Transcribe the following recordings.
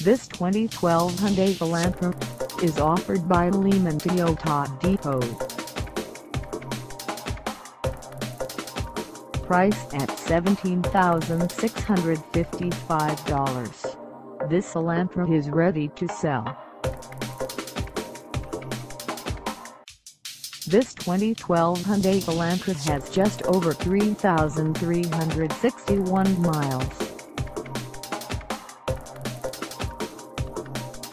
This 2012 Hyundai Elantra is offered by Lehman Toyota Depot. Price at $17,655. This Elantra is ready to sell. This 2012 Hyundai Elantra has just over 3,361 miles.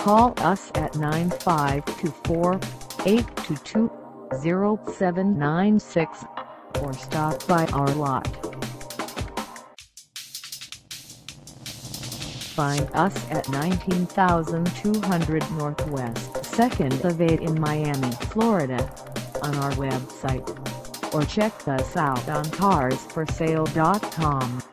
Call us at 952-4-822-0796 or stop by our lot. Find us at 19200 Northwest 2nd Ave in Miami, Florida on our website or check us out on carsforsale.com.